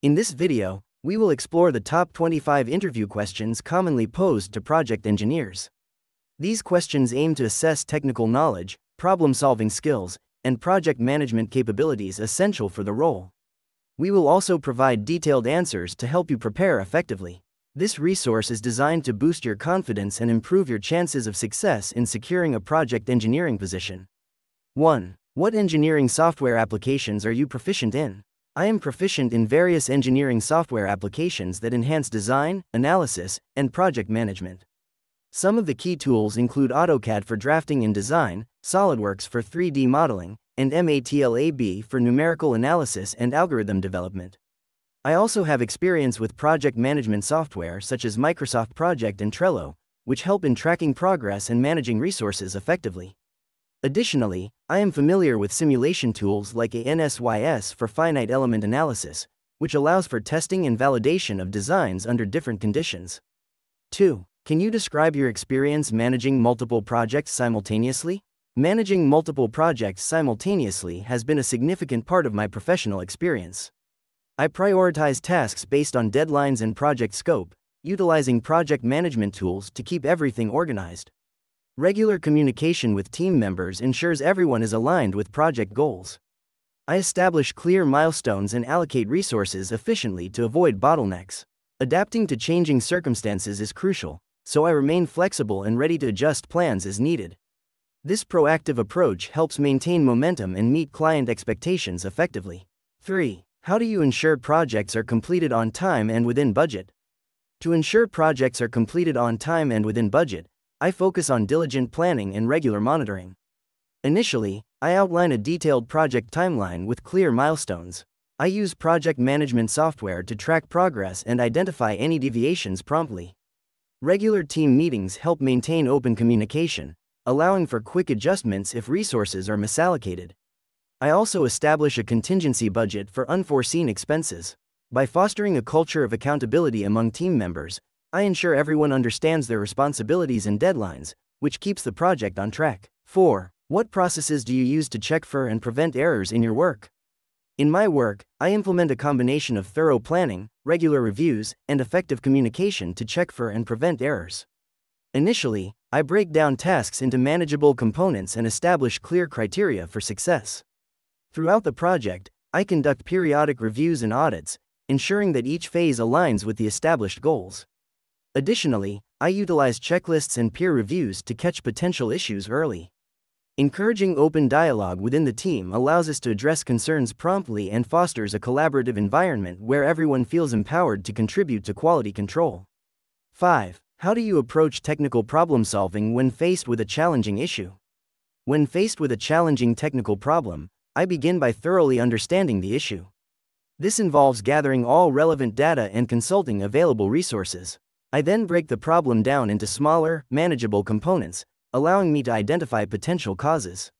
In this video, we will explore the top 25 interview questions commonly posed to project engineers. These questions aim to assess technical knowledge, problem solving skills, and project management capabilities essential for the role. We will also provide detailed answers to help you prepare effectively. This resource is designed to boost your confidence and improve your chances of success in securing a project engineering position. 1. What engineering software applications are you proficient in? I am proficient in various engineering software applications that enhance design, analysis, and project management. Some of the key tools include AutoCAD for drafting and design, SolidWorks for 3D modeling, and MATLAB for numerical analysis and algorithm development. I also have experience with project management software such as Microsoft Project and Trello, which help in tracking progress and managing resources effectively. Additionally, I am familiar with simulation tools like ANSYS for finite element analysis, which allows for testing and validation of designs under different conditions. 2. Can you describe your experience managing multiple projects simultaneously? Managing multiple projects simultaneously has been a significant part of my professional experience. I prioritize tasks based on deadlines and project scope, utilizing project management tools to keep everything organized. Regular communication with team members ensures everyone is aligned with project goals. I establish clear milestones and allocate resources efficiently to avoid bottlenecks. Adapting to changing circumstances is crucial, so I remain flexible and ready to adjust plans as needed. This proactive approach helps maintain momentum and meet client expectations effectively. 3. How do you ensure projects are completed on time and within budget? To ensure projects are completed on time and within budget, I focus on diligent planning and regular monitoring. Initially, I outline a detailed project timeline with clear milestones. I use project management software to track progress and identify any deviations promptly. Regular team meetings help maintain open communication, allowing for quick adjustments if resources are misallocated. I also establish a contingency budget for unforeseen expenses. By fostering a culture of accountability among team members, I ensure everyone understands their responsibilities and deadlines, which keeps the project on track. 4. What processes do you use to check for and prevent errors in your work? In my work, I implement a combination of thorough planning, regular reviews, and effective communication to check for and prevent errors. Initially, I break down tasks into manageable components and establish clear criteria for success. Throughout the project, I conduct periodic reviews and audits, ensuring that each phase aligns with the established goals. Additionally, I utilize checklists and peer reviews to catch potential issues early. Encouraging open dialogue within the team allows us to address concerns promptly and fosters a collaborative environment where everyone feels empowered to contribute to quality control. 5. How do you approach technical problem solving when faced with a challenging issue? When faced with a challenging technical problem, I begin by thoroughly understanding the issue. This involves gathering all relevant data and consulting available resources. I then break the problem down into smaller, manageable components, allowing me to identify potential causes.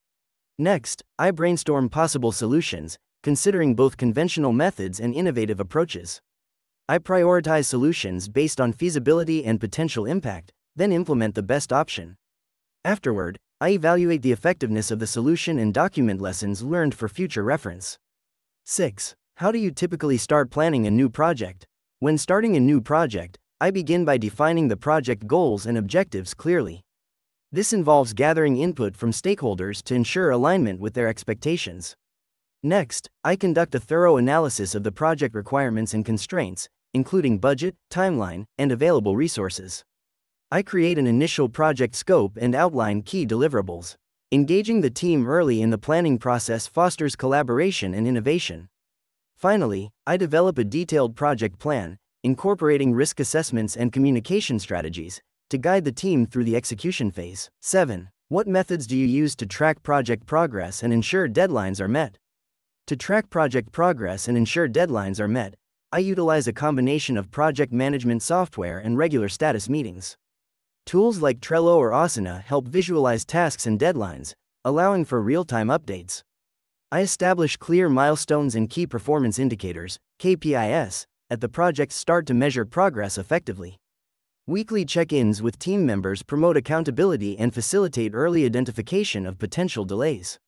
Next, I brainstorm possible solutions, considering both conventional methods and innovative approaches. I prioritize solutions based on feasibility and potential impact, then implement the best option. Afterward, I evaluate the effectiveness of the solution and document lessons learned for future reference. 6. How do you typically start planning a new project? When starting a new project, I begin by defining the project goals and objectives clearly. This involves gathering input from stakeholders to ensure alignment with their expectations. Next, I conduct a thorough analysis of the project requirements and constraints, including budget, timeline, and available resources. I create an initial project scope and outline key deliverables. Engaging the team early in the planning process fosters collaboration and innovation. Finally, I develop a detailed project plan, incorporating risk assessments and communication strategies to guide the team through the execution phase. 7. What methods do you use to track project progress and ensure deadlines are met? To track project progress and ensure deadlines are met, I utilize a combination of project management software and regular status meetings. Tools like Trello or Asana help visualize tasks and deadlines, allowing for real time updates. I establish clear milestones and key performance indicators, KPIs, at the project's start to measure progress effectively. Weekly check ins with team members promote accountability and facilitate early identification of potential delays.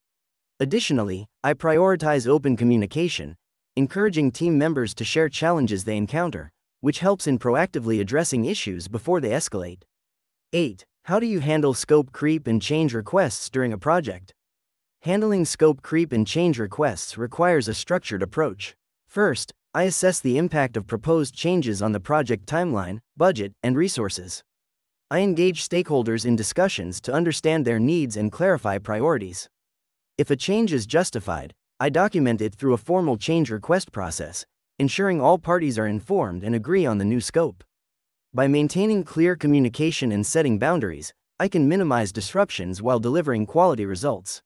Additionally, I prioritize open communication, encouraging team members to share challenges they encounter, which helps in proactively addressing issues before they escalate. 8. How do you handle scope creep and change requests during a project? Handling scope creep and change requests requires a structured approach. First, I assess the impact of proposed changes on the project timeline, budget, and resources. I engage stakeholders in discussions to understand their needs and clarify priorities. If a change is justified, I document it through a formal change request process, ensuring all parties are informed and agree on the new scope. By maintaining clear communication and setting boundaries, I can minimize disruptions while delivering quality results.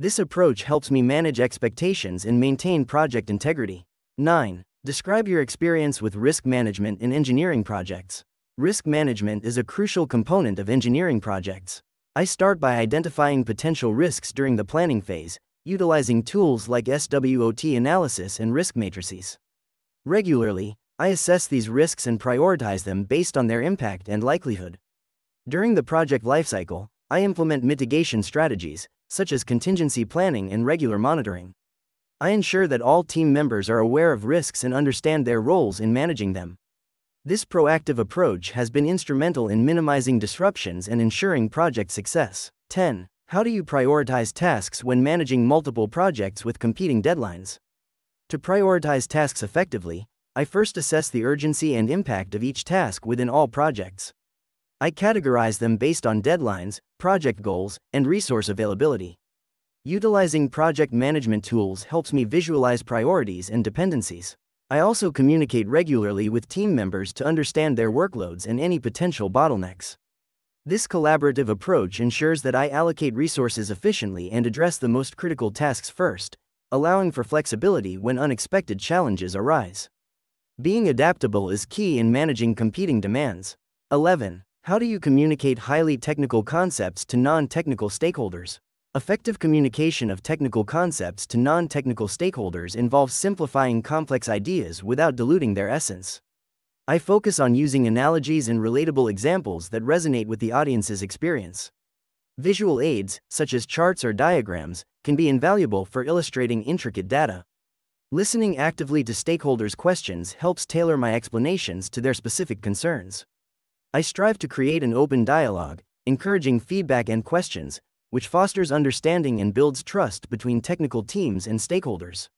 This approach helps me manage expectations and maintain project integrity. 9. Describe your experience with risk management in engineering projects. Risk management is a crucial component of engineering projects. I start by identifying potential risks during the planning phase, utilizing tools like SWOT analysis and risk matrices. Regularly, I assess these risks and prioritize them based on their impact and likelihood. During the project lifecycle, I implement mitigation strategies, such as contingency planning and regular monitoring. I ensure that all team members are aware of risks and understand their roles in managing them. This proactive approach has been instrumental in minimizing disruptions and ensuring project success. 10. How do you prioritize tasks when managing multiple projects with competing deadlines? To prioritize tasks effectively, I first assess the urgency and impact of each task within all projects. I categorize them based on deadlines, project goals, and resource availability. Utilizing project management tools helps me visualize priorities and dependencies. I also communicate regularly with team members to understand their workloads and any potential bottlenecks. This collaborative approach ensures that I allocate resources efficiently and address the most critical tasks first, allowing for flexibility when unexpected challenges arise. Being adaptable is key in managing competing demands. 11. How do you communicate highly technical concepts to non technical stakeholders? Effective communication of technical concepts to non technical stakeholders involves simplifying complex ideas without diluting their essence. I focus on using analogies and relatable examples that resonate with the audience's experience. Visual aids, such as charts or diagrams, can be invaluable for illustrating intricate data. Listening actively to stakeholders' questions helps tailor my explanations to their specific concerns. I strive to create an open dialogue, encouraging feedback and questions, which fosters understanding and builds trust between technical teams and stakeholders.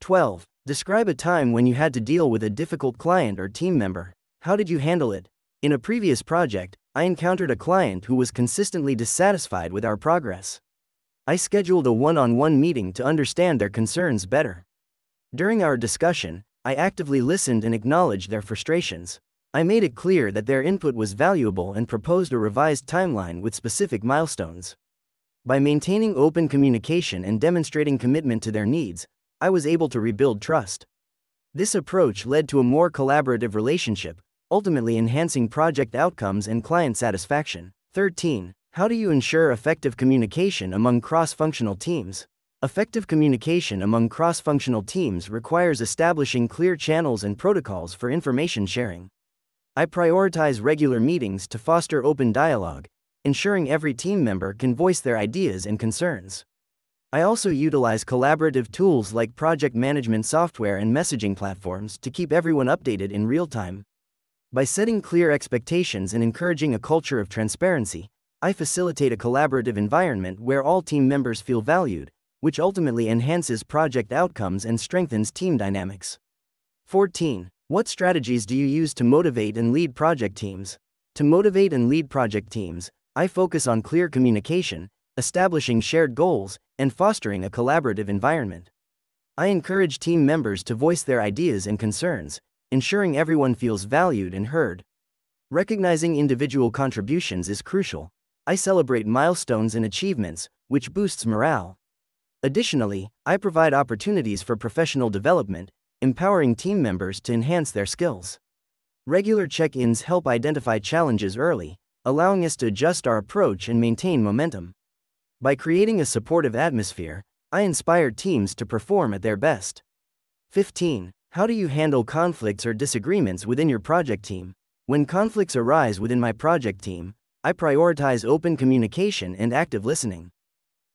12. Describe a time when you had to deal with a difficult client or team member. How did you handle it? In a previous project, I encountered a client who was consistently dissatisfied with our progress. I scheduled a one on one meeting to understand their concerns better. During our discussion, I actively listened and acknowledged their frustrations. I made it clear that their input was valuable and proposed a revised timeline with specific milestones. By maintaining open communication and demonstrating commitment to their needs, I was able to rebuild trust. This approach led to a more collaborative relationship, ultimately enhancing project outcomes and client satisfaction. 13. How do you ensure effective communication among cross functional teams? Effective communication among cross functional teams requires establishing clear channels and protocols for information sharing. I prioritize regular meetings to foster open dialogue, ensuring every team member can voice their ideas and concerns. I also utilize collaborative tools like project management software and messaging platforms to keep everyone updated in real time. By setting clear expectations and encouraging a culture of transparency, I facilitate a collaborative environment where all team members feel valued, which ultimately enhances project outcomes and strengthens team dynamics. 14. What strategies do you use to motivate and lead project teams? To motivate and lead project teams, I focus on clear communication, establishing shared goals, and fostering a collaborative environment. I encourage team members to voice their ideas and concerns, ensuring everyone feels valued and heard. Recognizing individual contributions is crucial. I celebrate milestones and achievements, which boosts morale. Additionally, I provide opportunities for professional development, empowering team members to enhance their skills. Regular check ins help identify challenges early, allowing us to adjust our approach and maintain momentum. By creating a supportive atmosphere, I inspire teams to perform at their best. 15. How do you handle conflicts or disagreements within your project team? When conflicts arise within my project team, I prioritize open communication and active listening.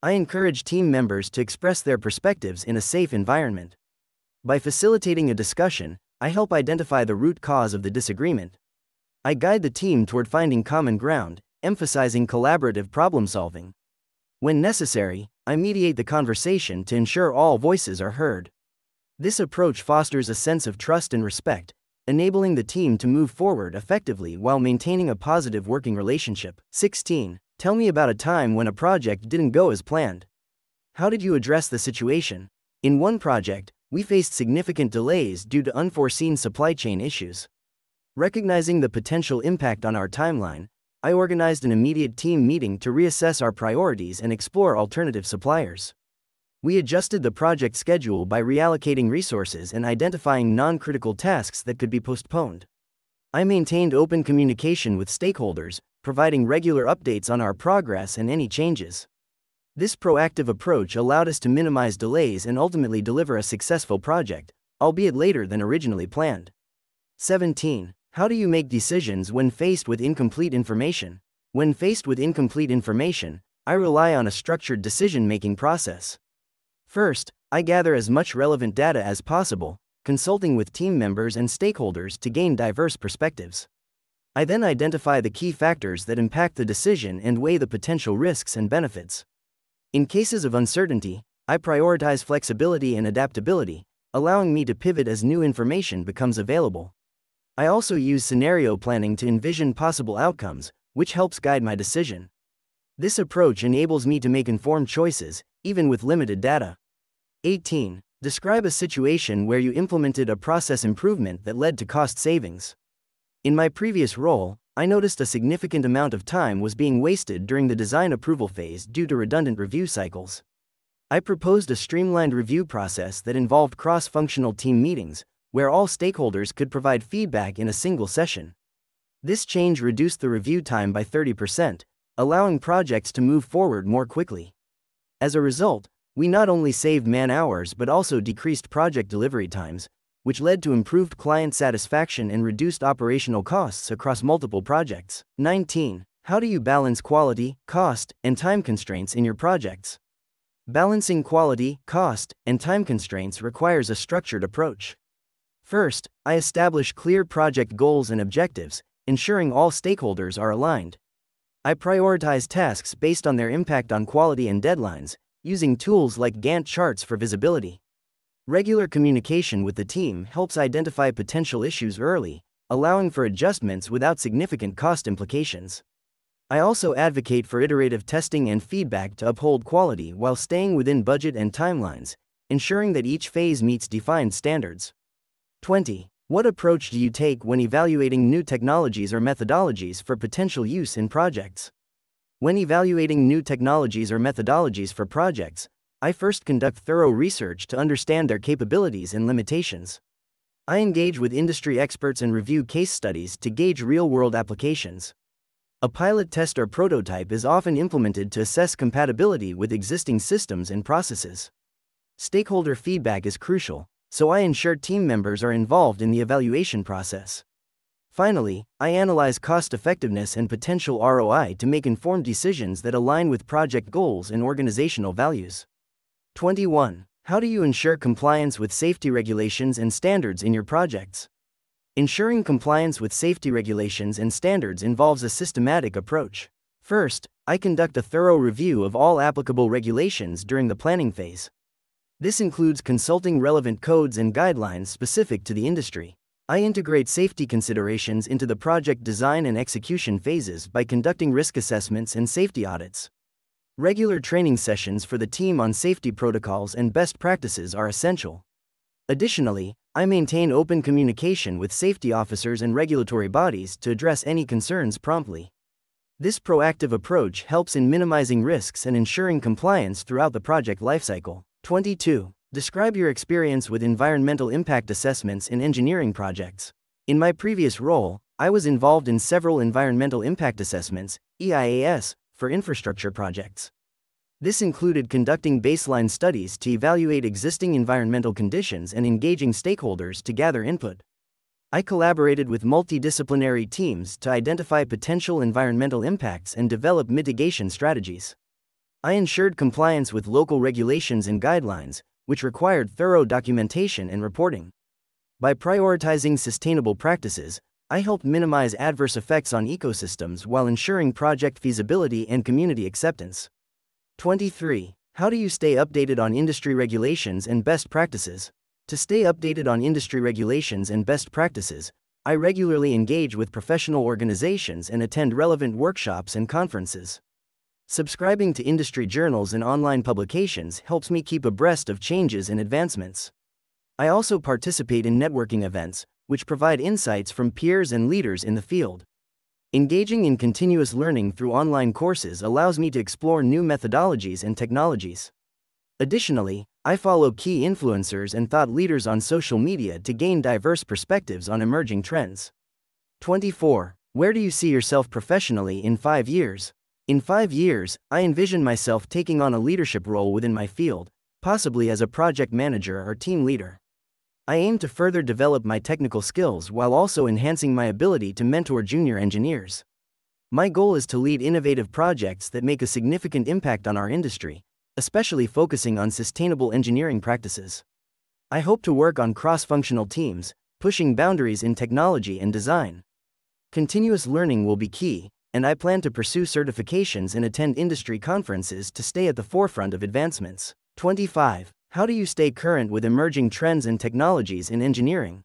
I encourage team members to express their perspectives in a safe environment. By facilitating a discussion, I help identify the root cause of the disagreement. I guide the team toward finding common ground, emphasizing collaborative problem solving. When necessary, I mediate the conversation to ensure all voices are heard. This approach fosters a sense of trust and respect, enabling the team to move forward effectively while maintaining a positive working relationship. 16. Tell me about a time when a project didn't go as planned. How did you address the situation? In one project, we faced significant delays due to unforeseen supply chain issues. Recognizing the potential impact on our timeline, I organized an immediate team meeting to reassess our priorities and explore alternative suppliers. We adjusted the project schedule by reallocating resources and identifying non critical tasks that could be postponed. I maintained open communication with stakeholders, providing regular updates on our progress and any changes. This proactive approach allowed us to minimize delays and ultimately deliver a successful project, albeit later than originally planned. 17. How do you make decisions when faced with incomplete information? When faced with incomplete information, I rely on a structured decision making process. First, I gather as much relevant data as possible, consulting with team members and stakeholders to gain diverse perspectives. I then identify the key factors that impact the decision and weigh the potential risks and benefits. In cases of uncertainty, I prioritize flexibility and adaptability, allowing me to pivot as new information becomes available. I also use scenario planning to envision possible outcomes, which helps guide my decision. This approach enables me to make informed choices, even with limited data. 18. Describe a situation where you implemented a process improvement that led to cost savings. In my previous role, I noticed a significant amount of time was being wasted during the design approval phase due to redundant review cycles. I proposed a streamlined review process that involved cross functional team meetings, where all stakeholders could provide feedback in a single session. This change reduced the review time by 30%, allowing projects to move forward more quickly. As a result, we not only saved man hours but also decreased project delivery times, which led to improved client satisfaction and reduced operational costs across multiple projects. 19. How do you balance quality, cost, and time constraints in your projects? Balancing quality, cost, and time constraints requires a structured approach. First, I establish clear project goals and objectives, ensuring all stakeholders are aligned. I prioritize tasks based on their impact on quality and deadlines, using tools like Gantt charts for visibility. Regular communication with the team helps identify potential issues early, allowing for adjustments without significant cost implications. I also advocate for iterative testing and feedback to uphold quality while staying within budget and timelines, ensuring that each phase meets defined standards. 20. What approach do you take when evaluating new technologies or methodologies for potential use in projects? When evaluating new technologies or methodologies for projects, I first conduct thorough research to understand their capabilities and limitations. I engage with industry experts and review case studies to gauge real world applications. A pilot test or prototype is often implemented to assess compatibility with existing systems and processes. Stakeholder feedback is crucial, so I ensure team members are involved in the evaluation process. Finally, I analyze cost effectiveness and potential ROI to make informed decisions that align with project goals and organizational values. 21. How do you ensure compliance with safety regulations and standards in your projects? Ensuring compliance with safety regulations and standards involves a systematic approach. First, I conduct a thorough review of all applicable regulations during the planning phase. This includes consulting relevant codes and guidelines specific to the industry. I integrate safety considerations into the project design and execution phases by conducting risk assessments and safety audits. Regular training sessions for the team on safety protocols and best practices are essential. Additionally, I maintain open communication with safety officers and regulatory bodies to address any concerns promptly. This proactive approach helps in minimizing risks and ensuring compliance throughout the project lifecycle. 22. Describe your experience with environmental impact assessments in engineering projects. In my previous role, I was involved in several environmental impact assessments, EIAS, for infrastructure projects. This included conducting baseline studies to evaluate existing environmental conditions and engaging stakeholders to gather input. I collaborated with multidisciplinary teams to identify potential environmental impacts and develop mitigation strategies. I ensured compliance with local regulations and guidelines, which required thorough documentation and reporting. By prioritizing sustainable practices, I helped minimize adverse effects on ecosystems while ensuring project feasibility and community acceptance. 23. How do you stay updated on industry regulations and best practices? To stay updated on industry regulations and best practices, I regularly engage with professional organizations and attend relevant workshops and conferences. Subscribing to industry journals and online publications helps me keep abreast of changes and advancements. I also participate in networking events, which provide insights from peers and leaders in the field. Engaging in continuous learning through online courses allows me to explore new methodologies and technologies. Additionally, I follow key influencers and thought leaders on social media to gain diverse perspectives on emerging trends. 24. Where do you see yourself professionally in five years? In five years, I envision myself taking on a leadership role within my field, possibly as a project manager or team leader. I aim to further develop my technical skills while also enhancing my ability to mentor junior engineers. My goal is to lead innovative projects that make a significant impact on our industry, especially focusing on sustainable engineering practices. I hope to work on cross functional teams, pushing boundaries in technology and design. Continuous learning will be key, and I plan to pursue certifications and attend industry conferences to stay at the forefront of advancements. 25. How do you stay current with emerging trends and technologies in engineering?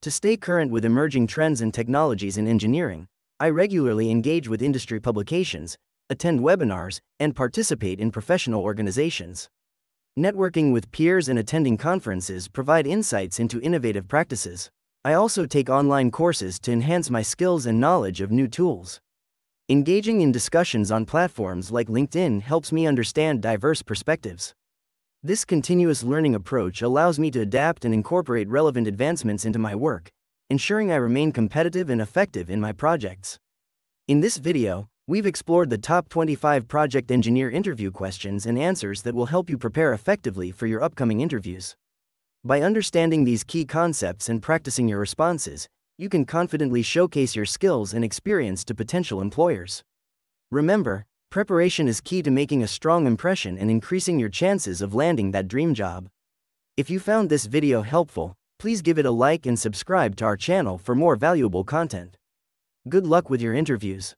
To stay current with emerging trends and technologies in engineering, I regularly engage with industry publications, attend webinars, and participate in professional organizations. Networking with peers and attending conferences provide insights into innovative practices. I also take online courses to enhance my skills and knowledge of new tools. Engaging in discussions on platforms like LinkedIn helps me understand diverse perspectives. This continuous learning approach allows me to adapt and incorporate relevant advancements into my work, ensuring I remain competitive and effective in my projects. In this video, we've explored the top 25 project engineer interview questions and answers that will help you prepare effectively for your upcoming interviews. By understanding these key concepts and practicing your responses, you can confidently showcase your skills and experience to potential employers. Remember, Preparation is key to making a strong impression and increasing your chances of landing that dream job. If you found this video helpful, please give it a like and subscribe to our channel for more valuable content. Good luck with your interviews.